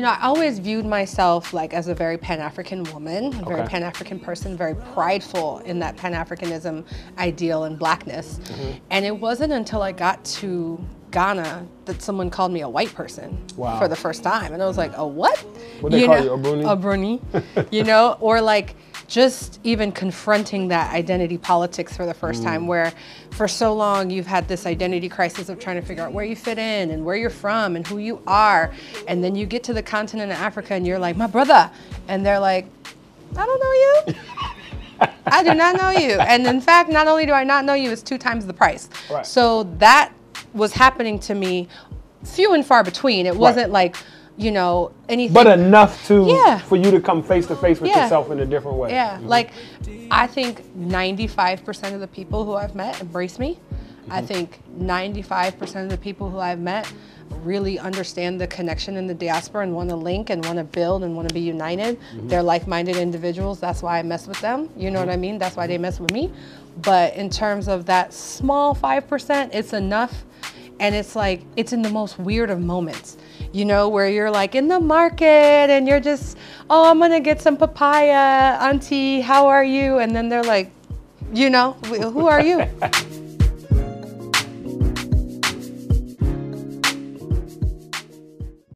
you know, I always viewed myself like as a very Pan African woman, a very Okay. Pan African person, very prideful in that Pan Africanism ideal and blackness. Mm-hmm. And it wasn't until I got to Ghana that someone called me a white person Wow. for the first time. And I was like, a what? What'd they call you, a Bruni? A Bruni. you know, or like just even confronting that identity politics for the first Mm. time where for so long you've had this identity crisis of trying to figure out where you fit in and where you're from and who you are. And then you get to the continent of Africa and you're like, my brother. And they're like, I don't know you. I do not know you. And in fact, not only do I not know you, it's two times the price. Right. So that was happening to me few and far between. It wasn't like, you know, anything. But enough to Yeah. for you to come face to face with Yeah. yourself in a different way. Yeah, like I think 95% of the people who I've met embrace me. I mm-hmm. think 95% of the people who I've met really understand the connection in the diaspora and want to link and want to build and want to be united. Mm-hmm. They're like-minded individuals. That's why I mess with them. You know what I mm-hmm. mean? That's why they mess with me. But in terms of that small 5%, it's enough and it's like it's in the most weird of moments you know where you're like in the market and you're just oh i'm gonna get some papaya auntie how are you? And then they're like you know who are you